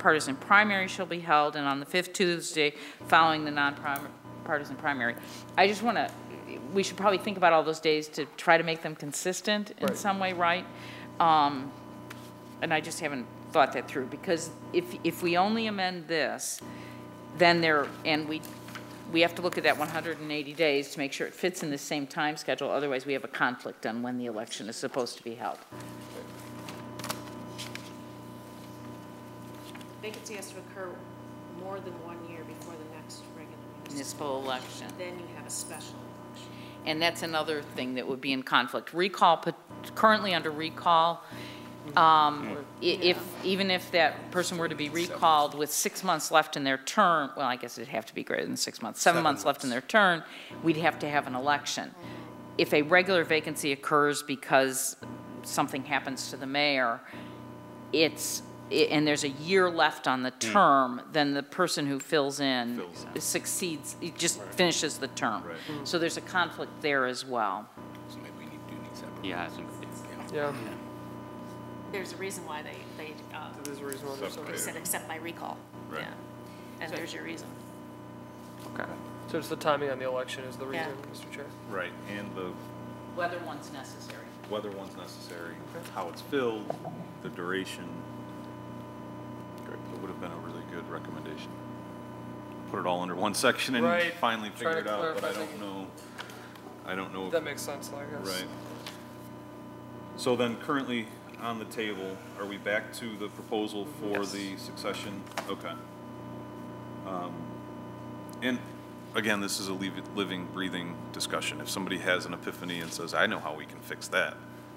nonpartisan primary shall be held, and on the fifth Tuesday following the nonpartisan primary. I just want to, we should probably think about all those days to try to make them consistent in Right. some way, right? Um, And I just haven't thought that through, because if, if we only amend this, then there, and we, we have to look at that 180 days to make sure it fits in the same time schedule, otherwise we have a conflict on when the election is supposed to be held. Vacancy has to occur more than one year before the next regular Municipal municipal. election. Then you have a special election. And that's another thing that would be in conflict. Recall, currently under recall, um, i- if, even if that person were to be recalled with six months left in their term, well, I guess it'd have to be greater than six months, seven months left in their term, we'd have to have an election. If a regular vacancy occurs because something happens to the mayor, it's, i- and there's a year left on the term, then the person who fills in Fills succeeds, it just finishes the term. Right. So there's a conflict there as well. So maybe we need, do need separate. Yeah, I think Yeah, There's a reason why they, they, uh, there's a reason why there's they said accept by recall. Right. Yeah. And there's your reason. Okay. So it's the timing on the election is the Yeah. reason, Mr. Chair. Right, and the, Whether one's necessary. whether one's necessary, how it's filled, the duration. Great, It would have been a really good recommendation. Put it all under one section and Right, finally figure to it out, but I clarify don't things. know, I don't know. if- That makes sense, I guess. Right. So then currently on the table, are we back to the proposal for Yes. the succession? Okay. Um, And again, this is a liv- living, breathing discussion. If somebody has an epiphany and says, I know how we can fix that,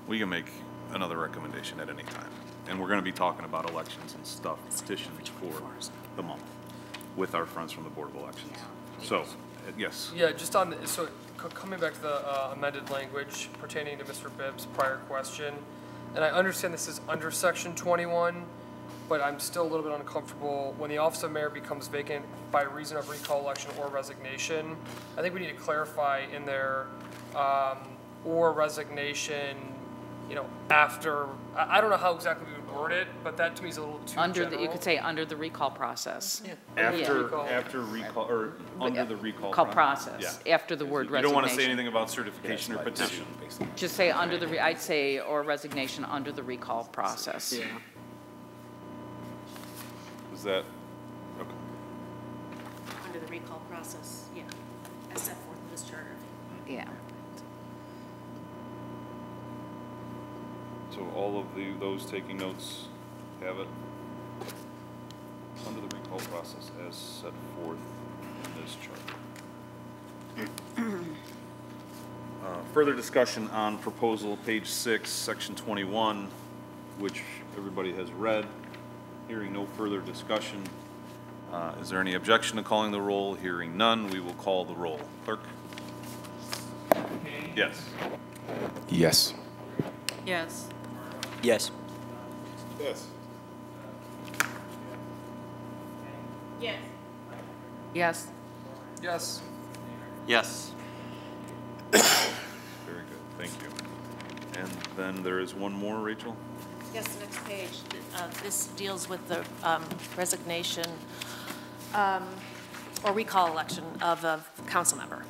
we can make another recommendation at any time. And we're gonna be talking about elections and stuff, petitions for the month with our friends from the Board of Elections. So, uh, yes, Yeah, just on, the so coming back to the uh, amended language pertaining to Mr. Bibb's prior question, and I understand this is under section twenty-one, but I'm still a little bit uncomfortable, when the office of mayor becomes vacant by reason of recall election or resignation, I think we need to clarify in there, um, or resignation, you know, after, I, I don't know how exactly we would word it, but that to me is a little too Under, the you general. could say under the recall process. after, Recall. after recall, or oh, under the recall. Call pro- process, yeah. after the word resignation. You don't want to say anything about certification or petition. Just say under the, re- I'd say, or resignation under the recall process. Yeah. Is that, okay. Under the recall process, yeah, as set forth in this charter. Yeah. So all of the, those taking notes have it? Under the recall process as set forth in this chart. Uh, Further discussion on proposal, page six, section twenty-one, which everybody has read. Hearing no further discussion. Uh, Is there any objection to calling the roll? Hearing none, we will call the roll. Clerk? Yes. Yes. Yes. Yes. Yes. Yes. Yes. Yes, Yes. Very good, thank you. And then there is one more, Rachel? Yes, the next page, uh, this deals with the um, resignation um, or recall election of a council member.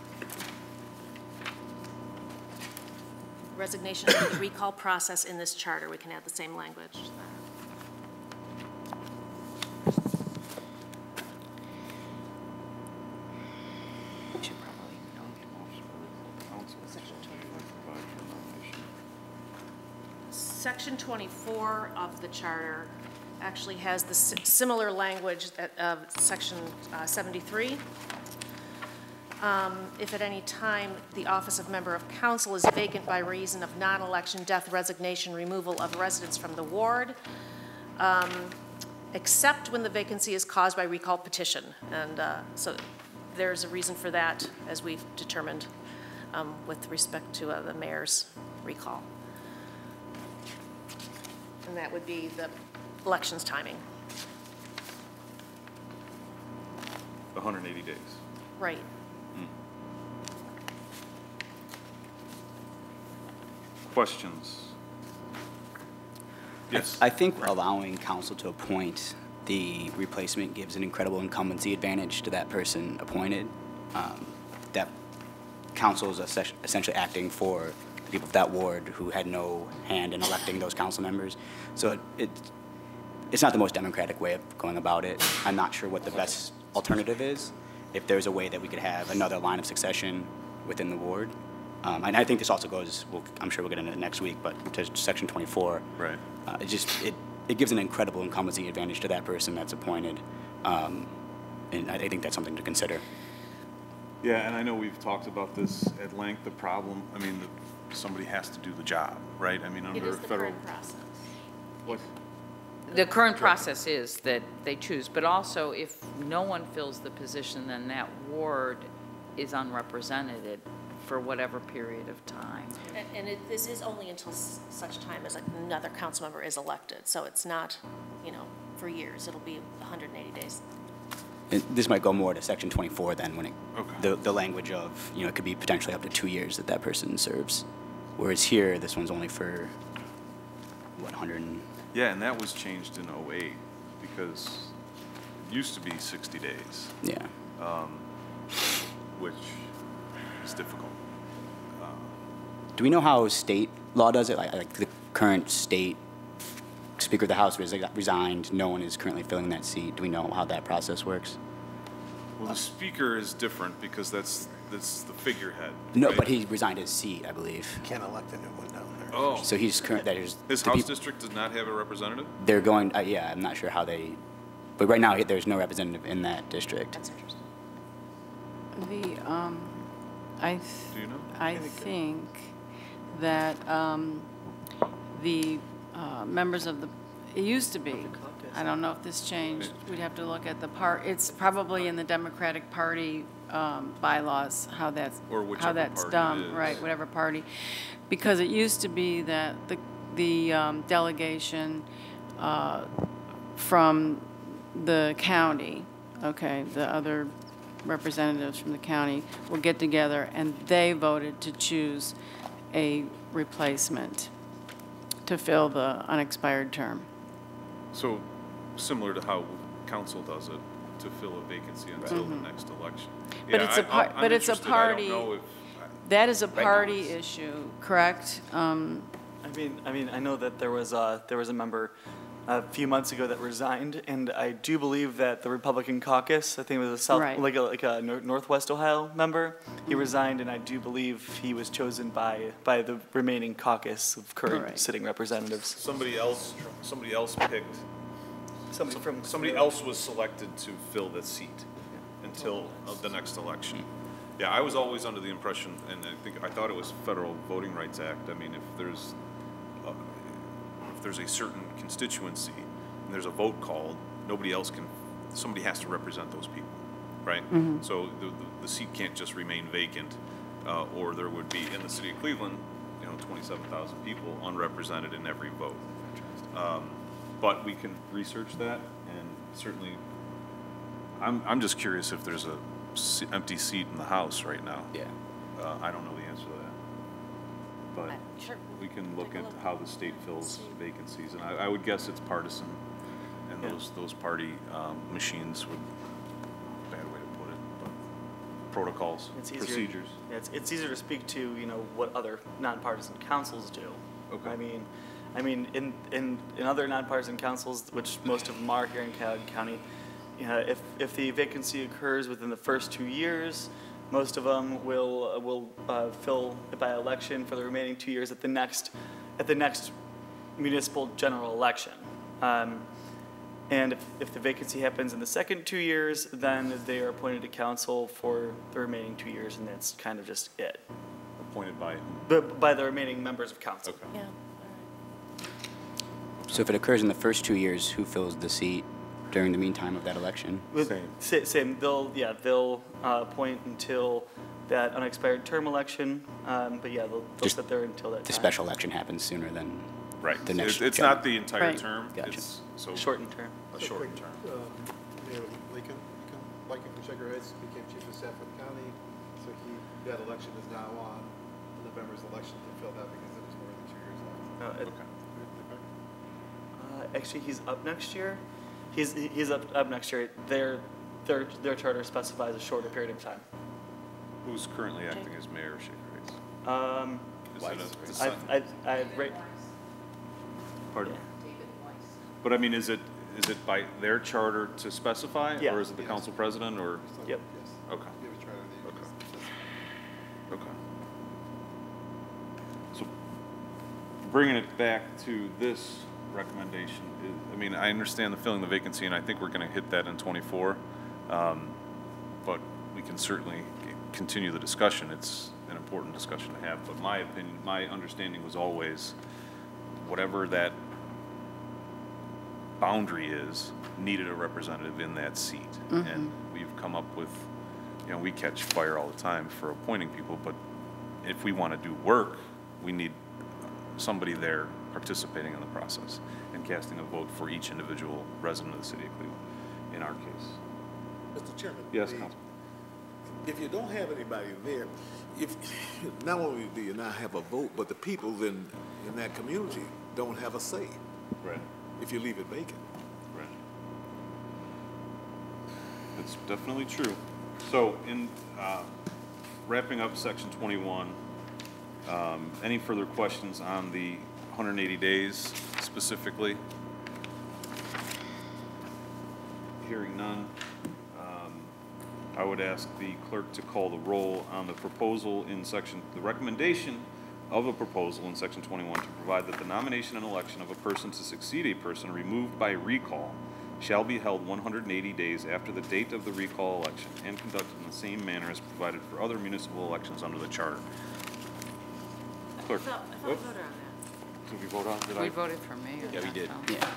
Resignation of the recall process in this charter, we can add the same language. Should probably note. Section 24 of the charter actually has the similar language that, of Section uh, 73. Um, If at any time the office of member of council is vacant by reason of non-election, death, resignation, removal of residents from the ward, um, except when the vacancy is caused by recall petition. And uh, so there's a reason for that, as we've determined um, with respect to uh, the mayor's recall. And that would be the elections timing. Hundred and eighty days. Right. Questions? Yes, I think we're allowing council to appoint the replacement gives an incredible incumbency advantage to that person appointed. Um, That council is essentially acting for the people of that ward who had no hand in electing those council members. So it- it, it's not the most democratic way of going about it. I'm not sure what the best alternative is. If there's a way that we could have another line of succession within the ward. Um, And I think this also goes, we'll- I'm sure we'll get into it next week, but to section 24. Right. Uh, It just, it, it gives an incredible incumbency advantage to that person that's appointed. Um, And I I think that's something to consider. Yeah, and I know we've talked about this at length, the problem, I mean, the- somebody has to do the job, right? I mean, It under is the federal. current process. What? The current process is that they choose, but also if no one fills the position, then that ward is unrepresented for whatever period of time. And- And it, this is only until s- such time as another council member is elected, so it's not, you know, for years, it'll be 180 days. And This might go more to section 24 then, when it, Okay. the, the language of, you know, it could be potentially up to two years that that person serves. Whereas here, this one's only for, what, 100 and, Yeah, and that was changed in 08 because it used to be 60 days, yeah. Um, which is difficult. Do we know how state law does it? Like, like the current state Speaker of the House resi- resigned, no one is currently filling that seat. Do we know how that process works? Well, the speaker is different, because that's, that's the figurehead. No, right? but he resigned his seat, I believe. Can't elect a new one down there. Oh, So he's current, that is. his house peop- district does not have a representative? They're going, uh, yeah, I'm not sure how they, but right now, there's no representative in that district. That's interesting. The, um, I, Do you know? I think that, um, the, uh, members of the, it used to be, I don't know if this changed, we'd have to look at the part, it's probably in the Democratic Party, um, bylaws, how that's, Or how whichever that's party it done, is. right, whatever party. Because it used to be that the, the, um, delegation, uh, from the county, okay, the other representatives from the county will get together and they voted to choose a replacement to fill the unexpired term. So, similar to how council does it, to fill a vacancy until the next election. Mm-hmm. But Yeah, it's a I- par- I'm but it's a interested. I don't party- know if- That is a party it's- issue, correct? Um, I mean, I mean, I know that there was a, there was a member a few months ago that resigned, and I do believe that the Republican caucus, I think it was a South, Right. like a, like a Nor- Northwest Ohio member, he resigned, and I do believe he was chosen by, by the remaining caucus of current Right. sitting representatives. Somebody else, somebody else picked, Somebody from. somebody else was selected to fill the seat until uh, the next election. Yeah, I was always under the impression, and I think, I thought it was Federal Voting Rights Act, I mean, if there's, uh, if there's a certain constituency, and there's a vote called, nobody else can, somebody has to represent those people, right? So the, the- the seat can't just remain vacant, uh, or there would be, in the city of Cleveland, you know, twenty-seven thousand people unrepresented in every vote. Um, But we can research that, and certainly, I'm, I'm just curious if there's a empty seat in the House right now. Yeah. Uh, I don't know the answer to that. But Uh, Sure. we can look at look. how the state fills vacancies, and I, I would guess it's partisan, and Yeah. those, those party, um, machines would, bad way to put it, but protocols, It's easier- procedures. Yeah, it's, it's easier to speak to, you know, what other nonpartisan councils do. Okay. I mean, I mean, in, in, in other nonpartisan councils, which most of them are here in Cowden County, you know, if, if the vacancy occurs within the first two years, most of them will, uh, will uh, fill it by election for the remaining two years at the next, at the next municipal general election. Um, and if, if the vacancy happens in the second two years, then they are appointed to council for the remaining two years, and that's kind of just it. Appointed by, But by the remaining members of council. okay. Yeah, So if it occurs in the first two years, who fills the seat during the meantime of that election? Same. Same, they'll, yeah, they'll uh, appoint until that unexpired term election, um, but yeah, they'll, they'll Just sit there until that time. The special election happens sooner than, Right. The next It's, it's not the entire Right. term, Gotcha. it's, so. Shortened term. A shortened term. Um, Mayor Leiken, Leiken, Leiken from Shaker Heights became chief of staff for the county, so he, that election is now on, November's election to fill that because it was more than two years left. Uh, it- Okay. uh, Actually, he's up next year. He's, he's up, up next year. Their, their, their charter specifies a shorter period of time. Who's currently acting as mayor of Shaker Heights? Um, Is it a- the son? I, I, right, Pardon? But I mean, is it, is it by their charter to specify? Yeah. Or is it the council president, or? yep. Yes. Okay, You have a charter that you- okay. So bringing it back to this recommendation, i- mean, I understand the filling the vacancy, and I think we're gonna hit that in twenty-four. Um, But we can certainly continue the discussion. It's an important discussion to have. But my opinion, my understanding was always, whatever that boundary is, needed a representative in that seat. And we've come up with, you know, we catch fire all the time for appointing people, but if we want to do work, we need somebody there participating in the process and casting a vote for each individual resident of the city of Cleveland, in our case. Mr. Chairman? Yes, Councilman. If you don't have anybody there, if, not only do you not have a vote, but the people in, in that community don't have a say Right. if you leave it vacant. Right. That's definitely true. So in, uh, wrapping up section twenty-one, um, any further questions on the hundred and eighty days specifically? Hearing none, um, I would ask the clerk to call the roll on the proposal in section, the recommendation of a proposal in section twenty-one to provide that the nomination and election of a person to succeed a person removed by recall shall be held one hundred and eighty days after the date of the recall election and conducted in the same manner as provided for other municipal elections under the charter. Clerk. I thought Whoop. we voted on that. Did we vote on, did We I? voted for mayor. Yeah, we did. so- Yeah.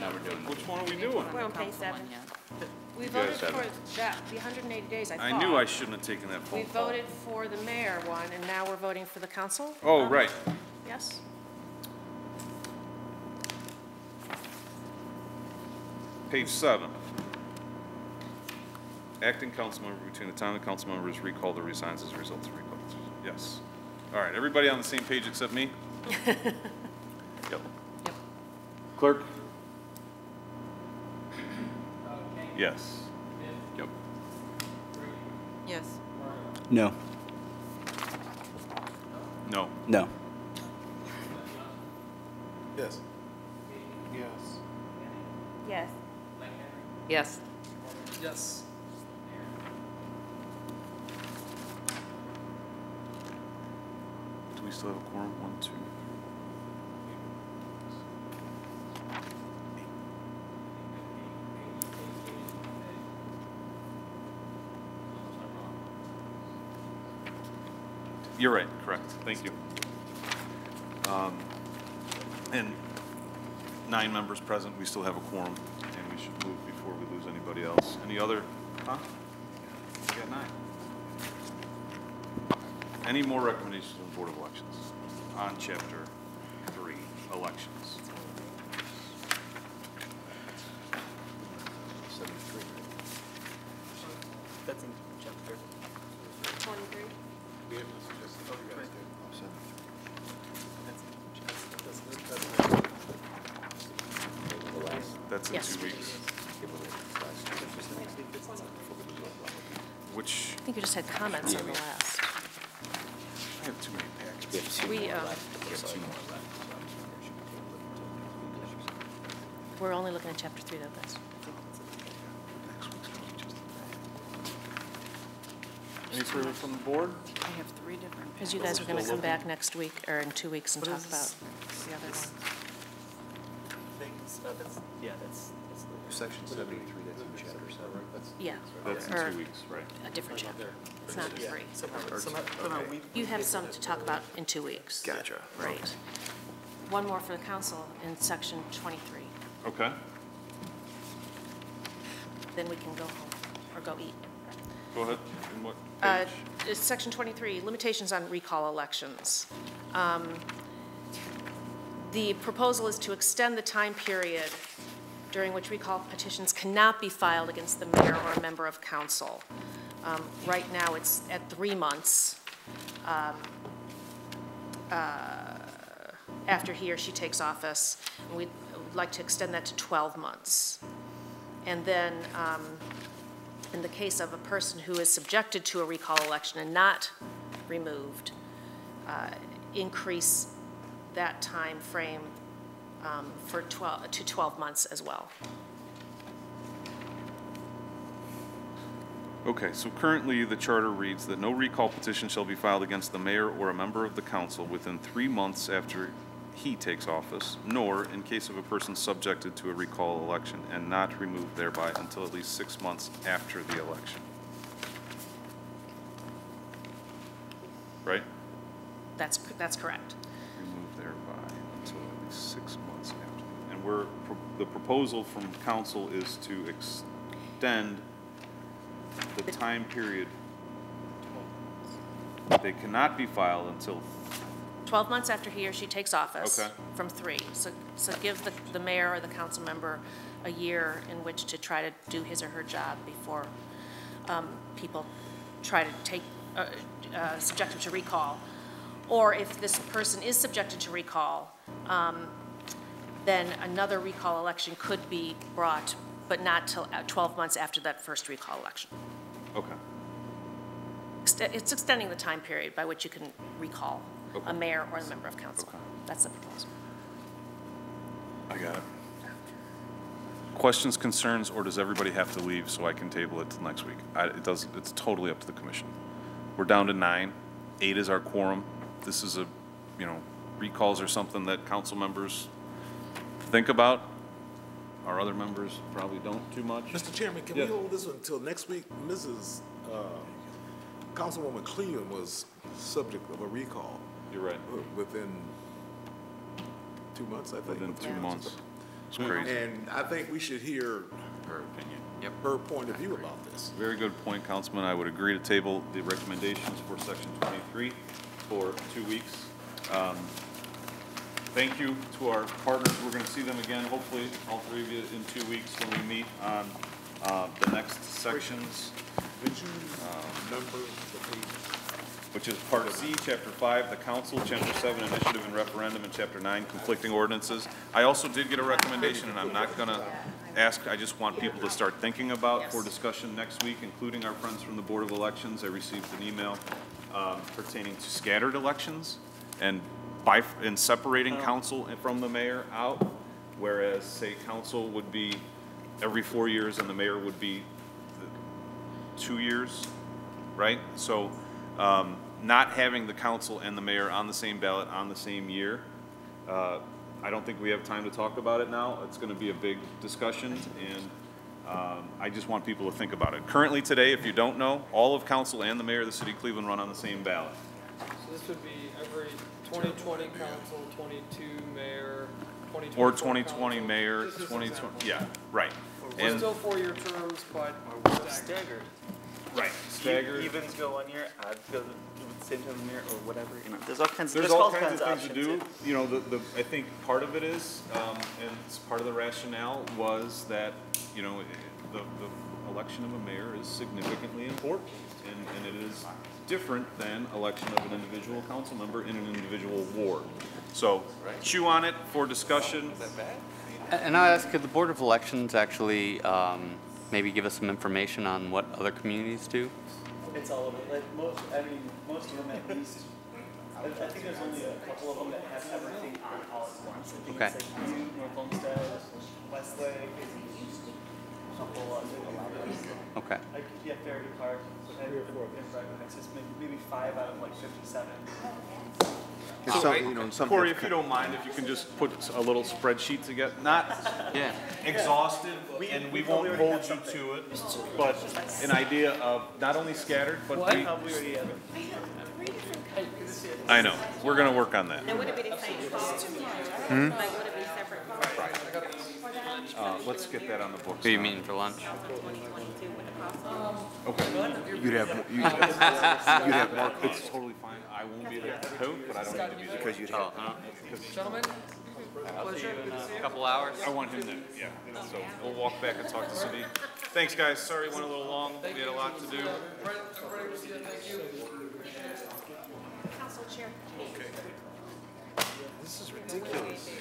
Now we're doing. Which one are we doing? We're on page Council seven. yet. We voted guys have for that, the 180 days, I thought. I knew I shouldn't have taken that poll. We phone call. voted for the mayor one, and now we're voting for the council? Oh, Um, right. Yes? Page seven. Acting council member between the time the council member is recalled or resigns as a result of recall. Yes. All right, everybody on the same page except me? Yep. Yep. Clerk? Yes. Yep. Yes. No. No. No. Yes. Yes. Yes. Yes. Yes. Have a quorum? One, two. You're right, correct. Thank you. Um, And nine members present, we still have a quorum, and we should move before we lose anybody else. Any other, huh? We got nine. Any more recommendations from the Board of Elections on chapter three, elections? That's in chapter. 23? We have to suggest, oh, you guys did. Oh, That's in Yes. two weeks. Which, I think you just had comments on the last. I have too many packets. We, um, we're only looking at chapter three, though, guys. Any further from the board? I have three different. Because you guys are going to come back next week, or in two weeks, and What talk about the other one. Things, uh, that's, yeah, that's, that's the. Section seventy-three, that's in chapter seven. That's Yeah, That's Or- in two weeks, right? a different chapter. It's not Yeah, three. somehow, somehow, somehow we. You have some to talk about in two weeks. Gotcha. Right. One more for the council in section 23. Okay. Then we can go home, or go eat. Go ahead. In what Uh, page? it's Section 23, limitations on recall elections. Um, The proposal is to extend the time period during which recall petitions cannot be filed against the mayor or a member of council. Um, Right now, it's at three months um, uh, after he or she takes office. and We'd like to extend that to 12 months. And then, um, in the case of a person who is subjected to a recall election and not removed, uh, increase that time frame um, for 12, to 12 months as well. Okay, so currently, the charter reads that no recall petition shall be filed against the mayor or a member of the council within three months after he takes office, nor in case of a person subjected to a recall election and not removed thereby until at least six months after the election. Right? That's, that's correct. Removed thereby until at least six months after. And we're, the proposal from council is to extend the time period. They cannot be filed until, 12 months after he or she takes office. Okay. From three. So, so give the, the mayor or the council member a year in which to try to do his or her job before um, people try to take, uh, uh, subject him to recall. Or if this person is subjected to recall, um, then another recall election could be brought, but not till uh, 12 months after that first recall election. okay. It's extending the time period by which you can recall Okay. a mayor or a member of council. Okay. That's the proposal. I got it. Questions, concerns, or does everybody have to leave so I can table it till next week? I, it does, it's totally up to the commission. We're down to nine. Eight is our quorum. This is a, you know, recalls are something that council members think about. Our other members probably don't too much. Mr. Chairman, can we Yeah. hold this until next week? Mrs., uh, Councilwoman Cleveland was subject of a recall You're right. uh, within two months, I think. Within two months. It's crazy. And I think we should hear Her opinion. Yep. her point of view about this. Very good point, Councilman. I would agree to table the recommendations for section 23 for two weeks. Um, Thank you to our partners. We're going to see them again, hopefully, all three of you in two weeks when we meet on uh, the next sections, number which is Part C, Chapter 5, the council, Chapter 7, initiative and referendum, and Chapter 9, conflicting ordinances. I also did get a recommendation, and I'm not going to ask, I just want people to start thinking about for discussion next week, including our friends from the Board of Elections. I received an email um, pertaining to scattered elections and by, and separating council from the mayor out, whereas, say, council would be every four years and the mayor would be the two years, right? So, um, not having the council and the mayor on the same ballot on the same year, uh, I don't think we have time to talk about it now. It's gonna be a big discussion, and, um, I just want people to think about it. Currently today, if you don't know, all of council and the mayor of the city of Cleveland run on the same ballot. So this would be 2020 council, 22 mayor, 2024 Or 2020 council. mayor, Just as an 2020, example. yeah, right. We're And, still four-year terms, but staggered. Staggered. right, staggered. Evens go one year, odds go the the same time of the year, or whatever, you know, there's all kinds, There's there's all all kinds of things to options, do. You know, the, the, I think part of it is, um, and it's part of the rationale was that, you know, i- the, the election of a mayor is significantly important. And, and it is different than election of an individual council member in an individual ward. So chew on it for discussion. And I'll ask, could the Board of Elections actually um, maybe give us some information on what other communities do? It's all over, like, most, I mean, most of them at least, I, I think there's only a couple of them that have everything on all at once. I think Okay. it's like you, North Olmsted, them. Okay. Like, yeah, Fairview Park, and, and Breckenridge, it's maybe, maybe five out of like fifty-seven. And some, you know, and some. Corey, if you don't mind, if you can just put a little spreadsheet together, not Yeah. exhaustive, We- and we we won't already hold have you to it, but an idea of not only scattered, but we, Probably already. I know, we're gonna work on that. And would it be the same cost? Like, would it be separate costs? Uh, let's get that on the books. Who you now. meeting for lunch? Twenty twenty-two with the cost? Okay. You'd have, you'd you'd have more It's totally fine. I won't be there too, but I don't need to be there. because you'd have. huh? Gentlemen, pleasure. A couple hours? I want him there, yeah. So we'll walk back and talk to Cindy. Thanks, guys. Sorry it went a little long. We had a lot to do. Council Chair. Okay. This is ridiculous.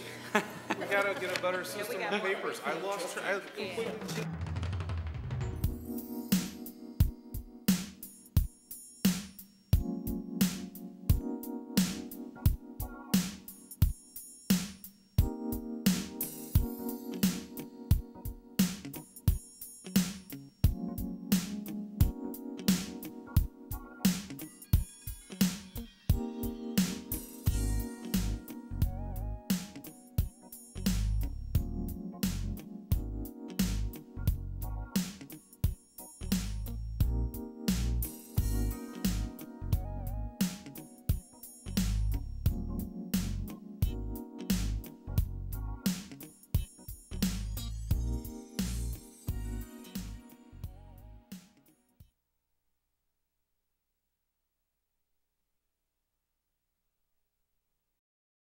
We gotta get a better system of papers. I lost, tra- I completely.